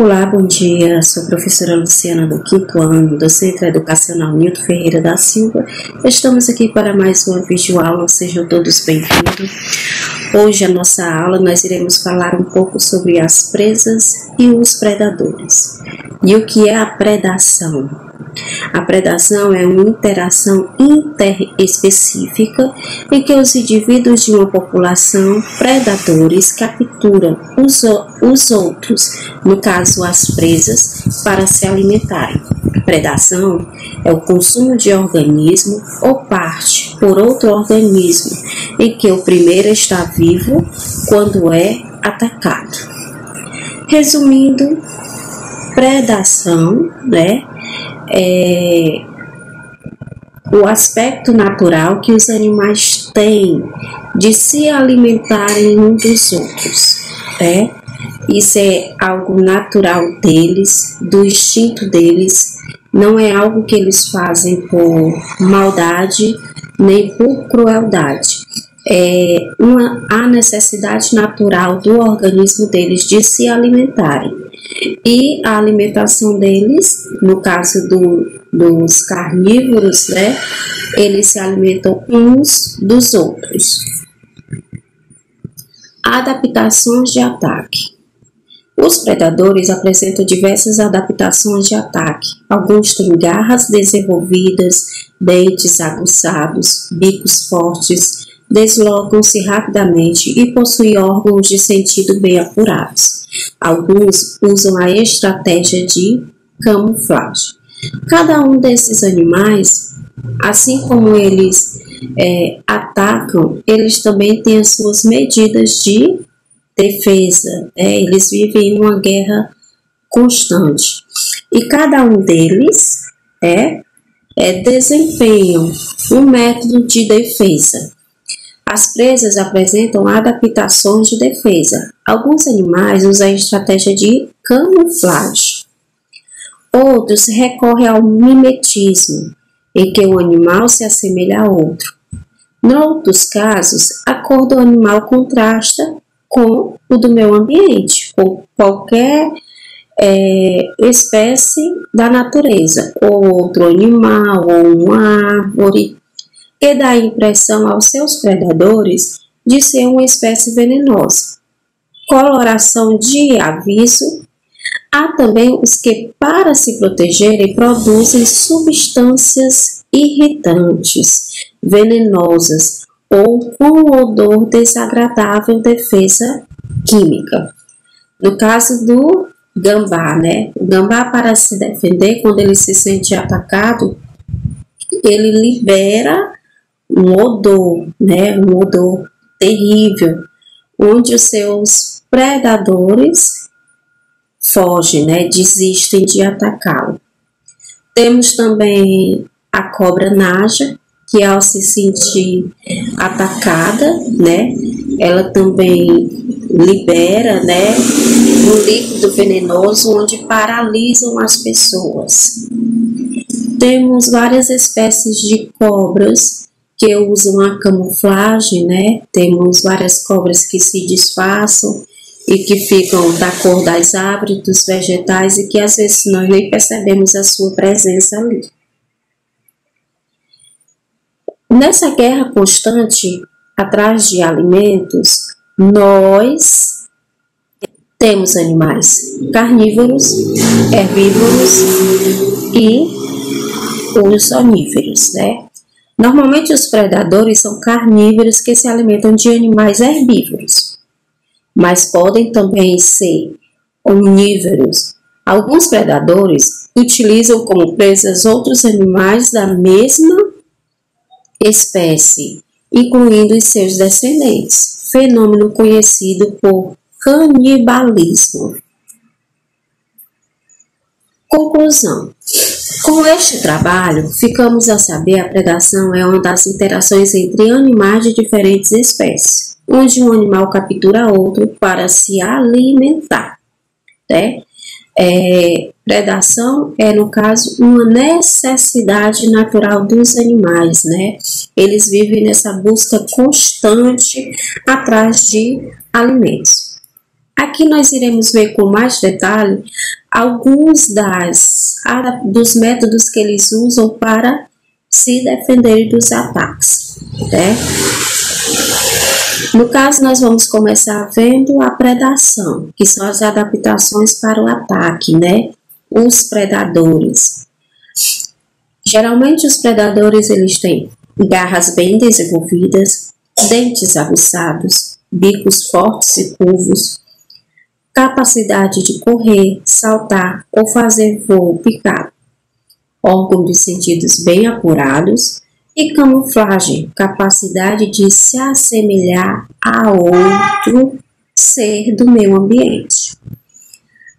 Olá, bom dia. Sou a professora Luciana do quinto ano do Centro Educacional Nilton Ferreira da Silva. Estamos aqui para mais uma videoaula, sejam todos bem-vindos. Hoje, a nossa aula, nós iremos falar um pouco sobre as presas e os predadores. E o que é a predação? A predação é uma interação interespecífica em que os indivíduos de uma população predadores capturam os, os outros, no caso as presas, para se alimentarem. Predação é o consumo de organismo ou parte por outro organismo em que o primeiro está vivo quando é atacado. Resumindo, predação, né, é, o aspecto natural que os animais têm de se alimentarem uns dos outros, né? Isso é algo natural deles, do instinto deles, não é algo que eles fazem por maldade nem por crueldade. É uma, a necessidade natural do organismo deles de se alimentarem. E a alimentação deles, no caso do, dos carnívoros, né, eles se alimentam uns dos outros. Adaptações de ataque. Os predadores apresentam diversas adaptações de ataque. Alguns têm garras desenvolvidas, dentes aguçados, bicos fortes, deslocam-se rapidamente e possuem órgãos de sentido bem apurados. Alguns usam a estratégia de camuflagem. Cada um desses animais, assim como eles é, atacam, eles também têm as suas medidas de defesa. É, eles vivem em uma guerra constante. E cada um deles é, é um método de defesa. As presas apresentam adaptações de defesa. Alguns animais usam a estratégia de camuflagem. Outros recorrem ao mimetismo, em que o animal se assemelha a outro. Em outros casos, a cor do animal contrasta com o do meio ambiente, com qualquer é, espécie da natureza, ou outro animal, ou uma árvore, que dá a impressão aos seus predadores de ser uma espécie venenosa. Coloração de aviso. Há também os que, para se protegerem, produzem substâncias irritantes, venenosas ou com odor desagradável, defesa química. No caso do gambá, né? O gambá, para se defender, quando ele se sente atacado, ele libera um odor, né, um odor terrível, onde os seus predadores fogem, né, desistem de atacá-lo. Temos também a cobra naja, que ao se sentir atacada, né, ela também libera, né, um líquido venenoso onde paralisam as pessoas. Temos várias espécies de cobras que usam a camuflagem, né? Temos várias cobras que se disfarçam e que ficam da cor das árvores, dos vegetais e que às vezes nós nem percebemos a sua presença ali. Nessa guerra constante atrás de alimentos, nós temos animais carnívoros, herbívoros e os oníferos, né? Normalmente os predadores são carnívoros que se alimentam de animais herbívoros, mas podem também ser omnívoros. Alguns predadores utilizam como presas outros animais da mesma espécie, incluindo os seus descendentes, fenômeno conhecido por canibalismo. Conclusão: com este trabalho, ficamos a saber a predação é uma das interações entre animais de diferentes espécies, onde um animal captura outro para se alimentar. Né? É, predação é, no caso, uma necessidade natural dos animais, né? Eles vivem nessa busca constante atrás de alimentos. Aqui nós iremos ver com mais detalhe alguns das, dos métodos que eles usam para se defender dos ataques. Né? No caso, nós vamos começar vendo a predação, que são as adaptações para o ataque, né? Os predadores. Geralmente os predadores eles têm garras bem desenvolvidas, dentes aguçados, bicos fortes e curvos, capacidade de correr, saltar ou fazer voo picado, órgãos de sentidos bem apurados e camuflagem, capacidade de se assemelhar a outro ser do meio ambiente.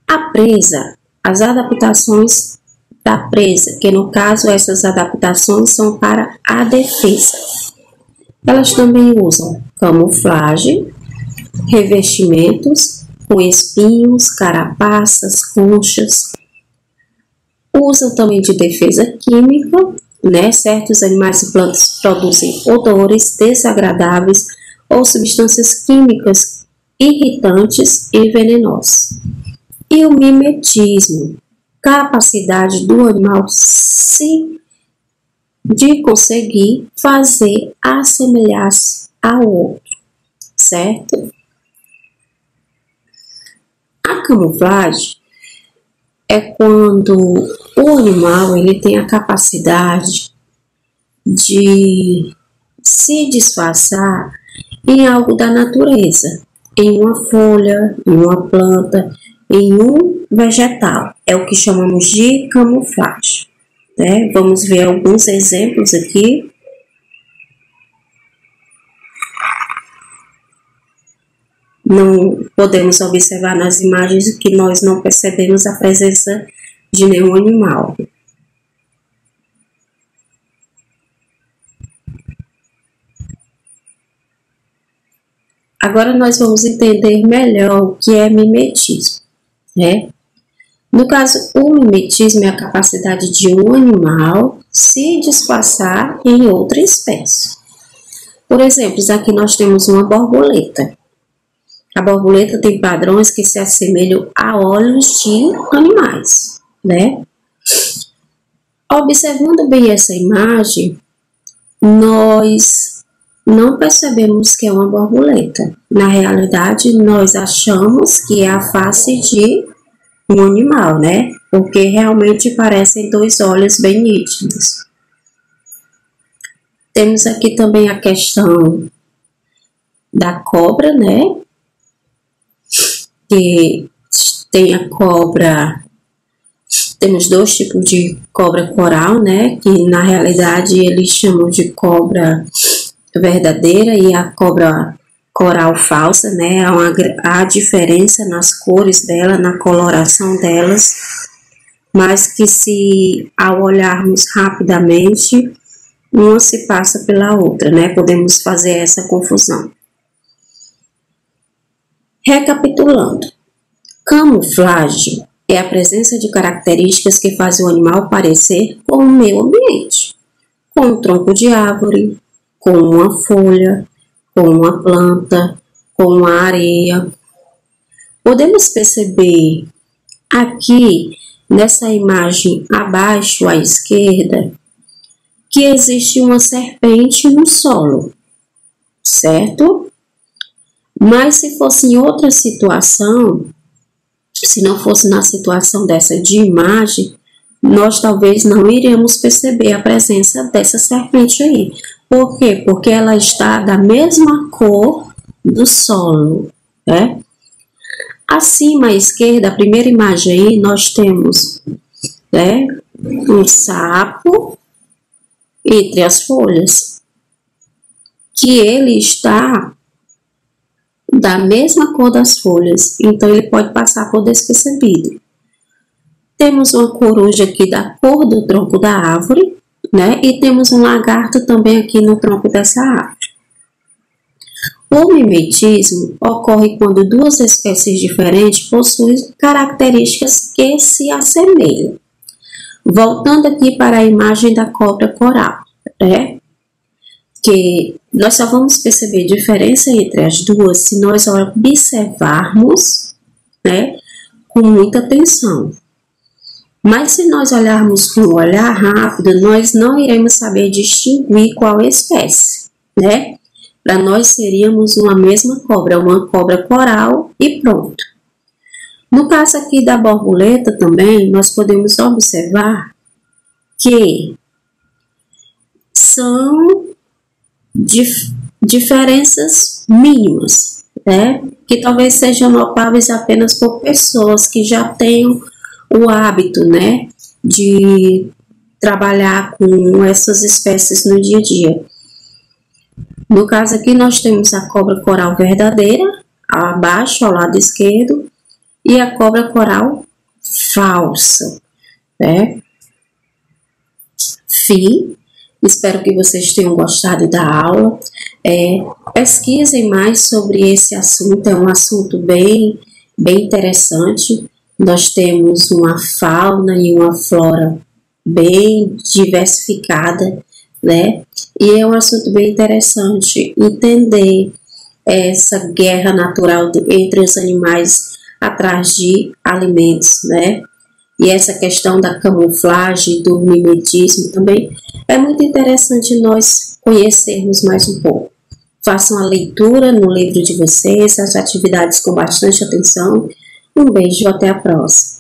A presa, as adaptações da presa, que no caso essas adaptações são para a defesa. Elas também usam camuflagem, revestimentos com espinhos, carapaças, conchas. Usam também de defesa química, né? Certos animais e plantas produzem odores desagradáveis ou substâncias químicas irritantes e venenosas. E o mimetismo, capacidade do animal se de conseguir fazer assemelhar-se ao outro, certo? Camuflagem é quando o animal ele tem a capacidade de se disfarçar em algo da natureza, em uma folha, em uma planta, em um vegetal. É o que chamamos de camuflagem. Né? Vamos ver alguns exemplos aqui. Não podemos observar nas imagens que nós não percebemos a presença de nenhum animal. Agora nós vamos entender melhor o que é mimetismo, né? No caso, o mimetismo é a capacidade de um animal se disfarçar em outra espécie. Por exemplo, aqui nós temos uma borboleta. A borboleta tem padrões que se assemelham a olhos de animais, né? Observando bem essa imagem, nós não percebemos que é uma borboleta. Na realidade, nós achamos que é a face de um animal, né? Porque realmente parecem dois olhos bem nítidos. Temos aqui também a questão da cobra, né? Que tem a cobra, temos dois tipos de cobra coral, né? Que na realidade eles chamam de cobra verdadeira e a cobra coral falsa, né? Há, uma, há diferença nas cores dela, na coloração delas, mas que se ao olharmos rapidamente, uma se passa pela outra, né? Podemos fazer essa confusão. Recapitulando, camuflagem é a presença de características que fazem o animal parecer com o meio ambiente, com um tronco de árvore, com uma folha, com uma planta, com a areia. Podemos perceber aqui nessa imagem abaixo à esquerda que existe uma serpente no solo, certo? Mas se fosse em outra situação, se não fosse na situação dessa de imagem, nós talvez não iremos perceber a presença dessa serpente aí. Por quê? Porque ela está da mesma cor do solo, né? Acima à esquerda, a primeira imagem aí, nós temos né, um sapo entre as folhas, que ele está da mesma cor das folhas, então ele pode passar por despercebido. Temos uma coruja aqui da cor do tronco da árvore, né? E temos um lagarto também aqui no tronco dessa árvore. O mimetismo ocorre quando duas espécies diferentes possuem características que se assemelham. Voltando aqui para a imagem da cobra coral, né? Que nós só vamos perceber diferença entre as duas se nós observarmos né? Com muita atenção. Mas se nós olharmos com o olhar rápido, nós não iremos saber distinguir qual espécie, né? Para nós seríamos uma mesma cobra, uma cobra coral e pronto. No caso aqui da borboleta também, nós podemos observar que são dif diferenças mínimas, né? Que talvez sejam notáveis apenas por pessoas que já tenham o hábito, né? De trabalhar com essas espécies no dia a dia. No caso aqui, nós temos a cobra coral verdadeira, abaixo, ao lado esquerdo, e a cobra coral falsa, né? Fim. Espero que vocês tenham gostado da aula. É, pesquisem mais sobre esse assunto, é um assunto bem, bem interessante. Nós temos uma fauna e uma flora bem diversificada, né? E é um assunto bem interessante entender essa guerra natural entre os animais atrás de alimentos, né? E essa questão da camuflagem, do mimetismo também é muito interessante nós conhecermos mais um pouco. Façam a leitura no livro de vocês, as atividades com bastante atenção. Um beijo, até a próxima.